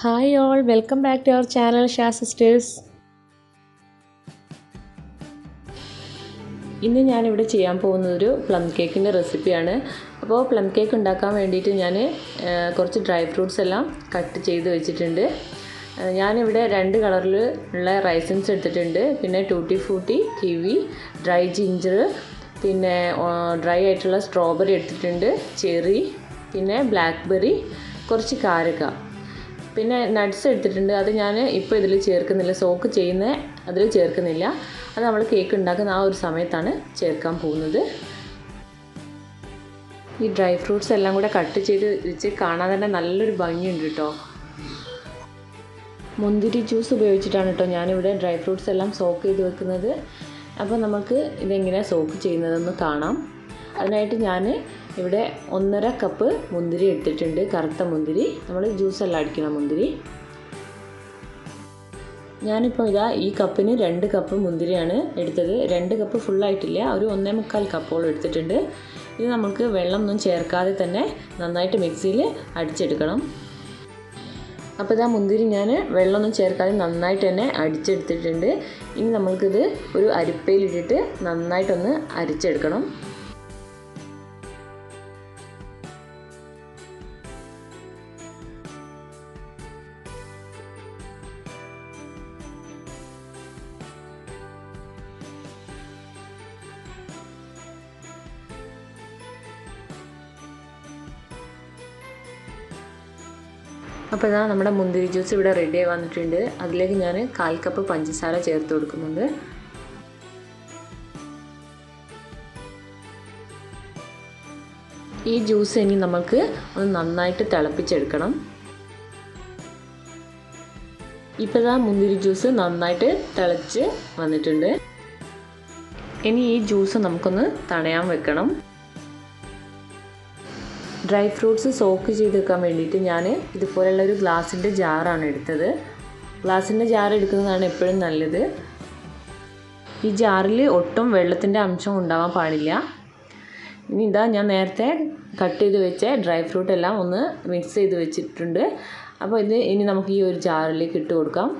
Hi all welcome back to our channel Sha sisters ഇന്ന് ഞാനിവിടെ ചെയ്യാൻ പോകുന്ന ഒരു പ്ലം കേക്കിന്റെ റെസിപ്പിയാണ് അപ്പോൾ പ്ലം കേക്ക് ഉണ്ടാക്കാൻ വേണ്ടിയിട്ട് ഞാൻ കുറച്ച് ഡ്രൈ ഫ്രൂട്ട്സ് എല്ലാം കട്ട് ചെയ്ത് വെച്ചിട്ടുണ്ട്. ഞാനിവിടെ രണ്ട് കളറിൽ ഉള്ള റൈസിൻസ് എടുത്തിട്ടുണ്ട്. പിന്നെ tutti frutti kiwi dry ginger പിന്നെ ഡ്രൈ ആയിട്ടുള്ള സ്ട്രോബെറി എടുത്തിട്ടുണ്ട് ചെറി പിന്നെ ബ്ലാക്ക്ബെറി കുറച്ച് കാരക്ക. പിന്നെ നട്ട്സ് എടുത്തിട്ടുണ്ട്. അത് ഞാൻ ഇപ്പോൾ ഇതിൽ ചേർക്കുന്നില്ല. സോക്ക് ചെയ്യുന്ന അതിൽ ചേർക്കുന്നില്ല. അത് നമ്മൾ കേക്ക് ഉണ്ടാക്കുന്ന ആ ഒരു സമയത്താണ് ചേർക്കാൻ പോകുന്നത്. ഈ ഡ്രൈ ഫ്രൂട്ട്സ് എല്ലാം കൂടെ കട്ട് ചെയ്ത് വെച്ച് കാണാൻ തന്നെ നല്ലൊരു ഭംഗിയുണ്ട് കേട്ടോ മുന്തിരി ജ്യൂസ് ഉപയോഗിച്ചിട്ടാണ് കേട്ടോ ഞാനിവിടെ ഡ്രൈ ഫ്രൂട്ട്സ് എല്ലാം സോക്ക് ചെയ്ത് വെക്കുന്നത്. അപ്പോൾ നമുക്ക് ഇതെങ്ങനെയാണ് സോക്ക് ചെയ്യുന്നതെന്ന് കാണാം. അതിനായിട്ട് ഞാൻ ഇവിടെ ഒന്നര കപ്പ് മുന്തിരി എടുത്തിട്ടുണ്ട് കറുത്ത മുന്തിരി. നമ്മൾ ജ്യൂസെല്ലാം അടിക്കുന്ന മുന്തിരി. ഞാനിപ്പോൾ ഇതാ ഈ കപ്പിന് രണ്ട് കപ്പ് മുന്തിരിയാണ് എടുത്തത്. രണ്ട് കപ്പ് ഫുള്ളായിട്ടില്ല ഒരു ഒന്നേ മുക്കാൽ കപ്പോളം എടുത്തിട്ടുണ്ട്. ഇത് നമുക്ക് വെള്ളമൊന്നും ചേർക്കാതെ തന്നെ നന്നായിട്ട് മിക്സിയിൽ അടിച്ചെടുക്കണം. അപ്പോൾ ഇതാ മുന്തിരി ഞാൻ വെള്ളമൊന്നും ചേർക്കാതെ നന്നായിട്ട് തന്നെ അടിച്ചെടുത്തിട്ടുണ്ട്. ഇനി നമ്മൾക്കിത് ഒരു അരിപ്പയിലിട്ടിട്ട് നന്നായിട്ടൊന്ന് അരിച്ചെടുക്കണം. അപ്പോൾ ഇതാ നമ്മുടെ മുന്തിരി ജ്യൂസ് ഇവിടെ റെഡി ആയി വന്നിട്ടുണ്ട്. അതിലേക്ക് ഞാൻ കാൽ കപ്പ് പഞ്ചസാര ചേർത്ത് കൊടുക്കുന്നുണ്ട്. ഈ ജ്യൂസ് ഇനി നമുക്ക് ഒന്ന് നന്നായിട്ട് തിളപ്പിച്ചെടുക്കണം. ഇപ്പോൾ ആ മുന്തിരി ജ്യൂസ് നന്നായിട്ട് തിളച്ച് വന്നിട്ടുണ്ട്. ഇനി ഈ ജ്യൂസ് നമുക്കൊന്ന് തണയാൻ വെക്കണം. ഡ്രൈ ഫ്രൂട്ട്സ് സോക്ക് ചെയ്ത് വെക്കാൻ വേണ്ടിയിട്ട് ഞാൻ ഇതുപോലെയുള്ള ഒരു ഗ്ലാസിന്റെ ജാറാണ് എടുത്തത്. ഗ്ലാസിന്റെ ജാർ എടുക്കുന്നതാണ് എപ്പോഴും നല്ലത്. ഈ ജാറിൽ ഒട്ടും വെള്ളത്തിന്റെ അംശം ഉണ്ടാവാൻ പാടില്ല. ഇനി ഇതാ ഞാൻ നേരത്തെ കട്ട് ചെയ്ത് വെച്ച ഡ്രൈ ഫ്രൂട്ട് എല്ലാം ഒന്ന് മിക്സ് ചെയ്ത് വെച്ചിട്ടുണ്ട്. അപ്പോൾ ഇത് ഇനി നമുക്ക് ഈ ഒരു ജാറിലേക്ക് ഇട്ട് കൊടുക്കാം.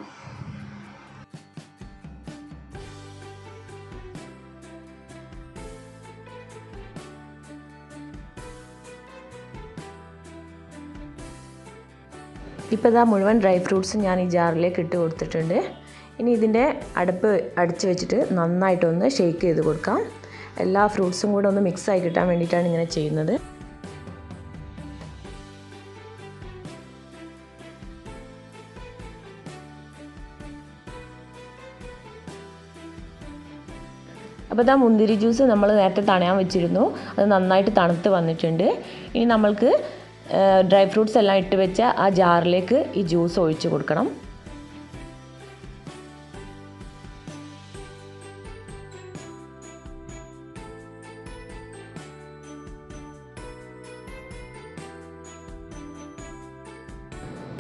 ഇപ്പോൾ ഇതാ മുഴുവൻ ഡ്രൈ ഫ്രൂട്ട്സും ഞാൻ ഈ ജാറിലേക്ക് ഇട്ട് കൊടുത്തിട്ടുണ്ട്. ഇനി ഇതിന്റെ അടുപ്പ് അടിച്ച് വെച്ചിട്ട് നന്നായിട്ടൊന്ന് ഷേക്ക് ചെയ്ത് കൊടുക്കാം. എല്ലാ ഫ്രൂട്ട്സും കൂടെ ഒന്ന് മിക്സ് ആയി കിട്ടാൻ വേണ്ടിയിട്ടാണ് ഇങ്ങനെ ചെയ്യുന്നത്. അപ്പോൾ ഇതാ മുന്തിരി ജ്യൂസ് നമ്മൾ നേരത്തെ തണയാൻ വെച്ചിരുന്നു. അത് നന്നായിട്ട് തണുത്ത് വന്നിട്ടുണ്ട്. ഇനി നമ്മൾക്ക് ഡ്രൈ ഫ്രൂട്ട്സ് എല്ലാം ഇട്ട് വെച്ച ആ ജാറിലേക്ക് ഈ ജ്യൂസ് ഒഴിച്ചു കൊടുക്കണം.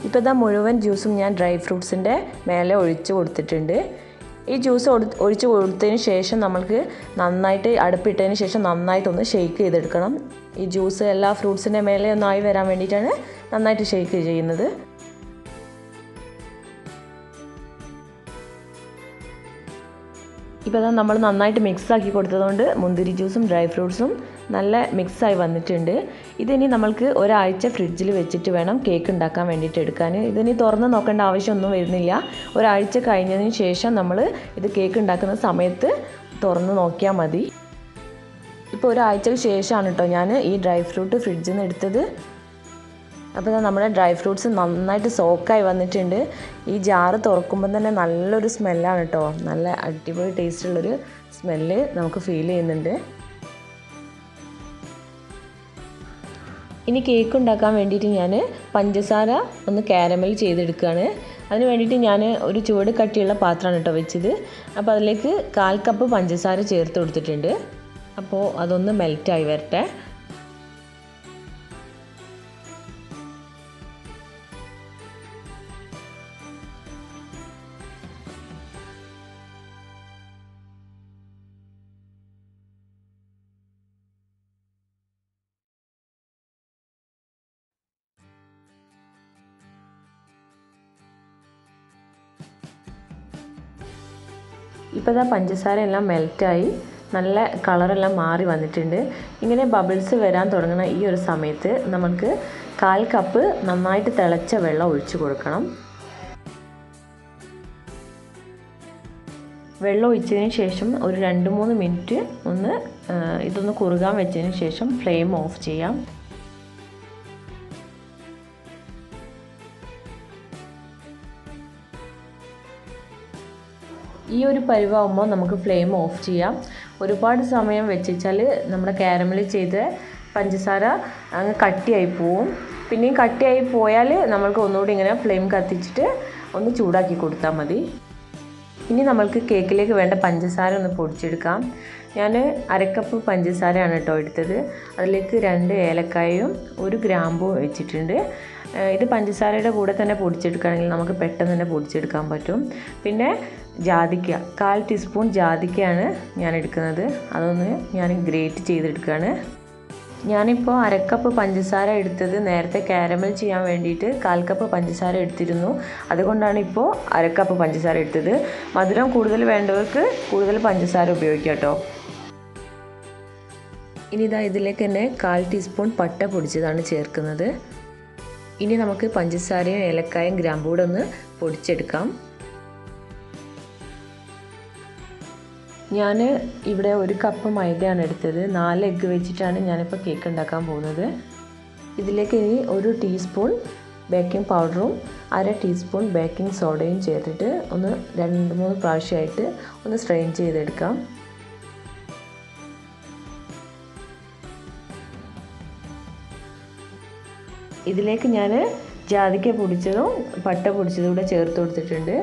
ഇപ്പോൾ ഇതാ മുഴുവൻ ജ്യൂസും ഞാൻ ഡ്രൈ ഫ്രൂട്ട്സിന്റെ മേലെ ഒഴിച്ച് കൊടുത്തിട്ടുണ്ട്. ഈ ജ്യൂസ് ഒഴിച്ച് കൊടുത്തതിന് ശേഷം നമ്മൾക്ക് നന്നായിട്ട് അടുപ്പിട്ടതിന് ശേഷം നന്നായിട്ടൊന്ന് ഷെയ്ക്ക് ചെയ്തെടുക്കണം. ഈ ജ്യൂസ് എല്ലാ ഫ്രൂട്ട്സിന്റെ മേലെ ഒന്നായി വരാൻ വേണ്ടിയിട്ടാണ് നന്നായിട്ട് ഷെയ്ക്ക് ചെയ്യുന്നത്. ഇപ്പോൾ അത് നമ്മൾ നന്നായിട്ട് മിക്സ് ആക്കി കൊടുത്തതുകൊണ്ട് മുന്തിരി ജ്യൂസും ഡ്രൈ ഫ്രൂട്ട്സും നല്ല മിക്സായി വന്നിട്ടുണ്ട്. ഇതിനി നമ്മൾക്ക് ഒരാഴ്ച ഫ്രിഡ്ജിൽ വെച്ചിട്ട് വേണം കേക്ക് ഉണ്ടാക്കാൻ വേണ്ടിയിട്ട് എടുക്കാൻ ഇതിനി തുറന്ന് നോക്കേണ്ട ആവശ്യമൊന്നും വരുന്നില്ല. ഒരാഴ്ച കഴിഞ്ഞതിന് ശേഷം നമ്മൾ ഇത് കേക്ക് ഉണ്ടാക്കുന്ന സമയത്ത് തുറന്ന് നോക്കിയാൽ മതി. ഇപ്പോൾ ഒരാഴ്ചക്ക് ശേഷമാണ് കേട്ടോ ഞാൻ ഈ ഡ്രൈ ഫ്രൂട്ട് ഫ്രിഡ്ജിൽ നിന്ന് എടുത്തത്. അപ്പോൾ നമ്മുടെ ഡ്രൈ ഫ്രൂട്ട്സ് നന്നായിട്ട് സോക്കായി വന്നിട്ടുണ്ട്. ഈ ജാറ് തുറക്കുമ്പോൾ തന്നെ നല്ലൊരു സ്മെല്ലാണ് കേട്ടോ നല്ല അടിപൊളി ടേസ്റ്റുള്ളൊരു സ്മെല്ല് നമുക്ക് ഫീൽ ചെയ്യുന്നുണ്ട്. ഇനി കേക്ക് ഉണ്ടാക്കാൻ വേണ്ടിയിട്ട് ഞാൻ പഞ്ചസാര ഒന്ന് കാരമൽ ചെയ്തെടുക്കുകയാണ് അതിന് വേണ്ടിയിട്ട് ഞാൻ ഒരു ചുവട് കട്ടിയുള്ള പാത്രമാണ് കേട്ടോ വെച്ചത്. അപ്പോൾ അതിലേക്ക് കാൽ കപ്പ് പഞ്ചസാര ചേർത്ത് കൊടുത്തിട്ടുണ്ട്. അപ്പോൾ അതൊന്ന് മെൽറ്റായി വരട്ടെ. ഇപ്പോൾ ഇതാ പഞ്ചസാര എല്ലാം മെൽറ്റായി നല്ല കളറെല്ലാം മാറി വന്നിട്ടുണ്ട്. ഇങ്ങനെ ബബിൾസ് വരാൻ തുടങ്ങുന്ന ഈ ഒരു സമയത്ത് നമുക്ക് കാൽ കപ്പ് നന്നായിട്ട് തിളച്ച വെള്ളം ഒഴിച്ചു കൊടുക്കണം. വെള്ളം ഒഴിച്ചതിന് ശേഷം ഒരു രണ്ട് മൂന്ന് മിനിറ്റ് ഒന്ന് ഇതൊന്ന് കുറുകാൻ വെച്ചതിന് ശേഷം ഫ്ലെയിം ഓഫ് ചെയ്യാം. ഈ ഒരു പരിവാകുമ്പോൾ നമുക്ക് ഫ്ലെയിം ഓഫ് ചെയ്യാം. ഒരുപാട് സമയം വെച്ചാൽ നമ്മുടെ കാരമൽ ചെയ്ത പഞ്ചസാര അങ്ങ് കട്ടിയായി പോവും. പിന്നെയും കട്ടിയായി പോയാൽ നമ്മൾക്ക് ഒന്നുകൂടി ഇങ്ങനെ ഫ്ലെയിം കത്തിച്ചിട്ട് ഒന്ന് ചൂടാക്കി കൊടുത്താൽ മതി. ഇനി നമ്മൾക്ക് കേക്കിലേക്ക് വേണ്ട പഞ്ചസാര ഒന്ന് പൊടിച്ചെടുക്കാം. ഞാൻ അരക്കപ്പ് പഞ്ചസാരയാണ് കേട്ടോ എടുത്തത്. അതിലേക്ക് രണ്ട് ഏലക്കായും ഒരു ഗ്രാമ്പും വെച്ചിട്ടുണ്ട്. ഇത് പഞ്ചസാരയുടെ കൂടെ തന്നെ പൊടിച്ചെടുക്കുകയാണെങ്കിൽ നമുക്ക് പെട്ടെന്ന് തന്നെ പൊടിച്ചെടുക്കാൻ പറ്റും. പിന്നെ ജാതിക്ക കാൽ ടീസ്പൂൺ ജാതിക്കയാണ് ഞാൻ എടുക്കുന്നത്. അതൊന്ന് ഞാൻ ഗ്രേറ്റ് ചെയ്തെടുക്കുകയാണ്. ഞാനിപ്പോൾ അരക്കപ്പ് പഞ്ചസാര എടുത്തത് നേരത്തെ കാരമൽ ചെയ്യാൻ വേണ്ടിയിട്ട് കാൽ കപ്പ് പഞ്ചസാര എടുത്തിരുന്നു. അതുകൊണ്ടാണ് ഇപ്പോൾ അരക്കപ്പ് പഞ്ചസാര എടുത്തത്. മധുരം കൂടുതൽ വേണ്ടവർക്ക് കൂടുതൽ പഞ്ചസാര ഉപയോഗിക്കാം കേട്ടോ. ഇനി ഇതാ ഇതിലേക്ക് തന്നെ കാൽ ടീസ്പൂൺ പട്ട പൊടിച്ചതാണ് ചേർക്കുന്നത്. ഇനി നമുക്ക് പഞ്ചസാരയും ഏലക്കായും ഗ്രാമ്പൂടെ ഒന്ന് പൊടിച്ചെടുക്കാം. ഞാൻ ഇവിടെ ഒരു കപ്പ് മൈദയാണ് എടുത്തത്. നാല് എഗ്ഗ് വെച്ചിട്ടാണ് ഞാനിപ്പോൾ കേക്ക് ഉണ്ടാക്കാൻ പോകുന്നത്. ഇതിലേക്ക് ഇനി ഒരു ടീസ്പൂൺ ബേക്കിംഗ് പൗഡറും അര ടീസ്പൂൺ ബേക്കിംഗ് സോഡയും ചേർത്തിട്ട് ഒന്ന് രണ്ട് മൂന്ന് പ്രാവശ്യമായിട്ട് ഒന്ന് സ്ട്രെയിൻ ചെയ്തെടുക്കാം. ഇതിലേക്ക് ഞാൻ ജാതിക്ക പൊടിച്ചതും പട്ട പൊടിച്ചതും കൂടെ ചേർത്ത് കൊടുത്തിട്ടുണ്ട്.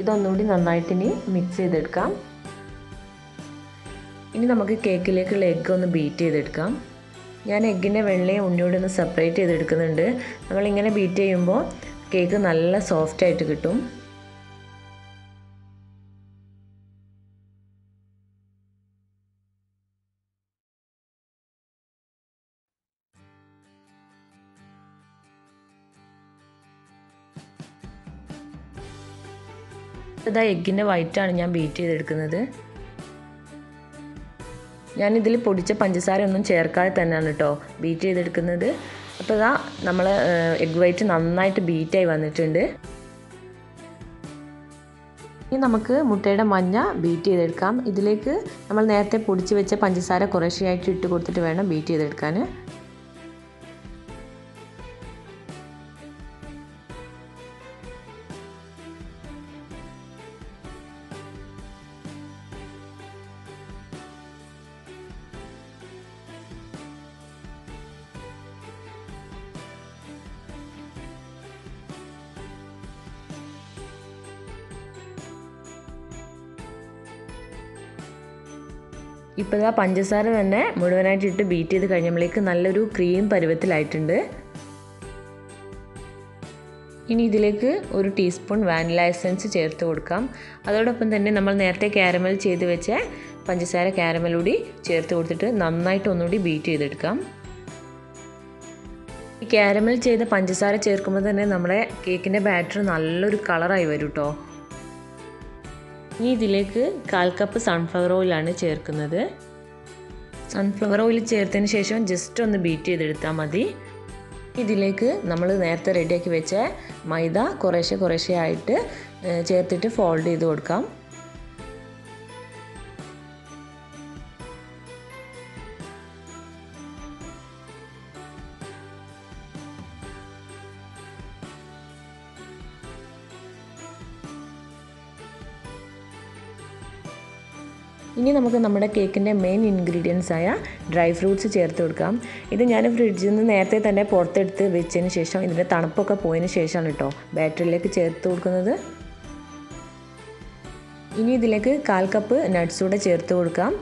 ഇതൊന്നുകൂടി നന്നായിട്ട് ഇനി മിക്സ് ചെയ്തെടുക്കാം. ഇനി നമുക്ക് കേക്കിലേക്കുള്ള എഗ്ഗ് ഒന്ന് ബീറ്റ് ചെയ്തെടുക്കാം. ഞാൻ എഗ്ഗിന്റെ വെള്ളയും ഉണ്ണിയോടെ ഒന്ന് സെപ്പറേറ്റ് ചെയ്തെടുക്കുന്നുണ്ട്. നമ്മളിങ്ങനെ ബീറ്റ് ചെയ്യുമ്പോൾ കേക്ക് നല്ല സോഫ്റ്റ് ആയിട്ട് കിട്ടും ഇതാ എഗ്ഗിന്റെ വൈറ്റാണ് ഞാൻ ബീറ്റ് ചെയ്തെടുക്കുന്നത്. ഞാനിതിൽ പൊടിച്ച പഞ്ചസാര ഒന്നും ചേർക്കാതെ തന്നെയാണ് കേട്ടോ ബീറ്റ് ചെയ്തെടുക്കുന്നത്. അപ്പോൾ ഇതാ നമ്മൾ എഗ് വൈറ്റ് നന്നായിട്ട് ബീറ്റായി വന്നിട്ടുണ്ട്. ഇനി നമുക്ക് മുട്ടയുടെ മഞ്ഞ ബീറ്റ് ചെയ്തെടുക്കാം. ഇതിലേക്ക് നമ്മൾ നേരത്തെ പൊടിച്ച് വെച്ച പഞ്ചസാര കുറേശ്ശെയായിട്ട് ഇട്ട് കൊടുത്തിട്ട് വേണം ബീറ്റ് ചെയ്തെടുക്കാൻ ഇപ്പോൾ ഇതാ പഞ്ചസാര തന്നെ മുഴുവനായിട്ട് ഇട്ട് ബീറ്റ് ചെയ്ത് കഴിഞ്ഞപ്പോഴേക്ക് നല്ലൊരു ക്രീം പരുവത്തിലായിട്ടുണ്ട്. ഇനി ഇതിലേക്ക് ഒരു ടീസ്പൂൺ വാനില എസൻസ് ചേർത്ത് കൊടുക്കാം. അതോടൊപ്പം തന്നെ നമ്മൾ നേരത്തെ കാരമൽ ചെയ്ത് വെച്ച പഞ്ചസാര കാരമൽ കൂടി ചേർത്ത് കൊടുത്തിട്ട് നന്നായിട്ട് ഒന്നുകൂടി ബീറ്റ് ചെയ്തെടുക്കാം. ഈ കാരമൽ ചെയ്ത പഞ്ചസാര ചേർക്കുമ്പോൾ തന്നെ നമ്മുടെ കേക്കിന്റെ ബാറ്റർ നല്ലൊരു കളറായി വരും കേട്ടോ ഇനി ഇതിലേക്ക് കാൽ കപ്പ് സൺഫ്ലവർ ഓയിലാണ് ചേർക്കുന്നത്. സൺഫ്ലവർ ഓയിൽ ചേർത്തതിന് ശേഷം ജസ്റ്റ് ഒന്ന് ബീറ്റ് ചെയ്തെടുത്താൽ മതി. ഇതിലേക്ക് നമ്മൾ നേരത്തെ റെഡിയാക്കി വെച്ച മൈദ കുറേശ്ശെ കുറേശ്ശെ ആയിട്ട് ചേർത്തിട്ട് ഫോൾഡ് ചെയ്ത് കൊടുക്കാം. ഇനി നമുക്ക് നമ്മുടെ കേക്കിന്റെ മെയിൻ ഇൻഗ്രീഡിയൻസ് ആയ ഡ്രൈ ഫ്രൂട്ട്സ് ചേർത്ത് കൊടുക്കാം. ഇത് ഞാൻ ഫ്രിഡ്ജിൽ നിന്ന് നേരത്തെ തന്നെ പുറത്തെടുത്ത് വെച്ചതിന് ശേഷം ഇതിന്റെ തണുപ്പൊക്കെ പോയതിന് ശേഷമാണ് കേട്ടോ ബാറ്ററിയിലേക്ക് ചേർത്ത് കൊടുക്കുന്നത്. ഇനി ഇതിലേക്ക് കാൽ കപ്പ് നട്ട്സ് കൂടെ ചേർത്ത് കൊടുക്കാം.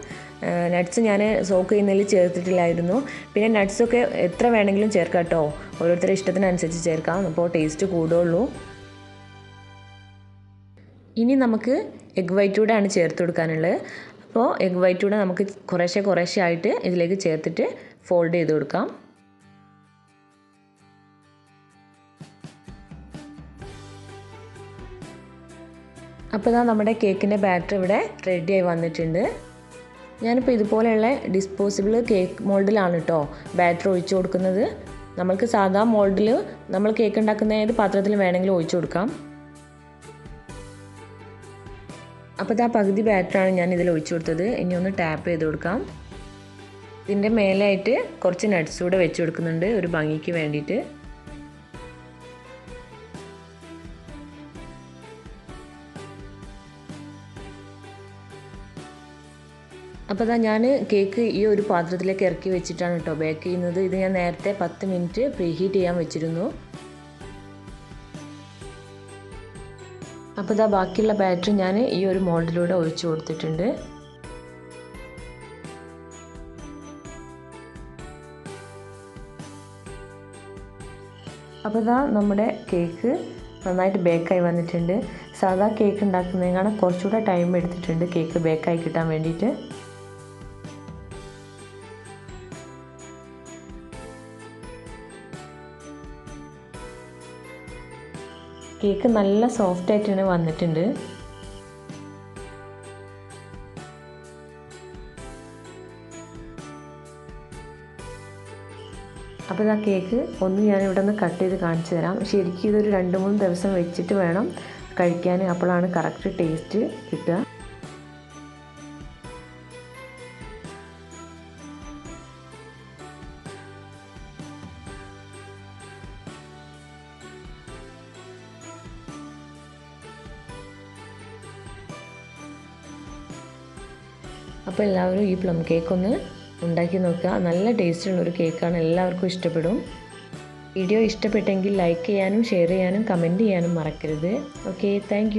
നട്ട്സ് ഞാൻ സോക്ക് ചെയ്യുന്നതിൽ ചേർത്തിട്ടില്ലായിരുന്നു. പിന്നെ നട്ട്സൊക്കെ എത്ര വേണമെങ്കിലും ചേർക്കാം കേട്ടോ ഓരോരുത്തരുടെ ഇഷ്ടത്തിനനുസരിച്ച് ചേർക്കാം. അപ്പോൾ ടേസ്റ്റ് കൂടുള്ളൂ. ഇനി നമുക്ക് എഗ് വൈറ്റ് കൂടെയാണ് ചേർത്ത് കൊടുക്കാനുള്ളത്. അപ്പോൾ എഗ് വൈറ്റ് കൂടെ നമുക്ക് കുറേശ്ശെ കുറേശ്ശെ ആയിട്ട് ഇതിലേക്ക് ചേർത്തിട്ട് ഫോൾഡ് ചെയ്ത് കൊടുക്കാം. അപ്പോൾ ഇതാ നമ്മുടെ കേക്കിന്റെ ബാറ്റർ ഇവിടെ റെഡിയായി വന്നിട്ടുണ്ട്. ഞാനിപ്പോൾ ഇതുപോലെയുള്ള ഡിസ്പോസിബിൾ കേക്ക് മോൾഡിലാണ് കേട്ടോ ബാറ്റർ ഒഴിച്ചു കൊടുക്കുന്നത്. നമ്മൾക്ക് സാധാ മോൾഡിൽ നമ്മൾ കേക്ക് ഉണ്ടാക്കുന്ന ഏത് പാത്രത്തിൽ വേണമെങ്കിലും ഒഴിച്ചു കൊടുക്കാം. അപ്പോൾ ഇതാ പകുതി ബാറ്ററാണ് ഞാൻ ഇതിൽ ഒഴിച്ചു കൊടുത്തത്. ഇനി ഒന്ന് ടാപ്പ് ചെയ്ത് കൊടുക്കാം. ഇതിന്റെ മേലായിട്ട് കുറച്ച് നട്ട്സ് കൂടെ വെച്ച് കൊടുക്കുന്നുണ്ട് ഒരു ഭംഗിക്ക് വേണ്ടിയിട്ട്. അപ്പോൾ അതാ ഞാൻ കേക്ക് ഈ ഒരു പാത്രത്തിലേക്ക് ഇറക്കി വെച്ചിട്ടാണ് കേട്ടോ ബേക്ക് ചെയ്യുന്നത്. ഇത് ഞാൻ നേരത്തെ പത്ത് മിനിറ്റ് പ്രീഹീറ്റ് ചെയ്യാൻ വെച്ചിരുന്നു. അപ്പോൾ ഇതാ ബാക്കിയുള്ള ബാറ്ററി ഞാൻ ഈ ഒരു മോൾഡിലൂടെ ഒഴിച്ചു കൊടുത്തിട്ടുണ്ട്. അപ്പോൾ ഇതാ നമ്മുടെ കേക്ക് നന്നായിട്ട് ബേക്കായി വന്നിട്ടുണ്ട്. സാധാ കേക്ക് ഉണ്ടാക്കുന്നതിനാണ് കുറച്ചുകൂടെ ടൈം എടുത്തിട്ടുണ്ട് കേക്ക് ബേക്കായി കിട്ടാൻ വേണ്ടിയിട്ട്. കേക്ക് നല്ല സോഫ്റ്റ് ആയിട്ട് തന്നെ വന്നിട്ടുണ്ട്. അപ്പോൾ ഇതാ കേക്ക് ഒന്ന് ഞാൻ ഇവിടെ നിന്ന് കട്ട് ചെയ്ത് കാണിച്ചു തരാം. ശരിക്കും ഇതൊരു രണ്ട് മൂന്ന് ദിവസം വെച്ചിട്ട് വേണം കഴിക്കാൻ. അപ്പോഴാണ് കറക്റ്റ് ടേസ്റ്റ് കിട്ടുക. അപ്പോൾ എല്ലാവരും ഈ പ്ലം കേക്ക് ഒന്ന് ഉണ്ടാക്കി നോക്കുക. നല്ല ടേസ്റ്റുള്ള ഒരു കേക്കാണ് എല്ലാവർക്കും ഇഷ്ടപ്പെടും. വീഡിയോ ഇഷ്ടപ്പെട്ടെങ്കിൽ ലൈക്ക് ചെയ്യാനും ഷെയർ ചെയ്യാനും കമന്റ് ചെയ്യാനും മറക്കരുത്. Okay thank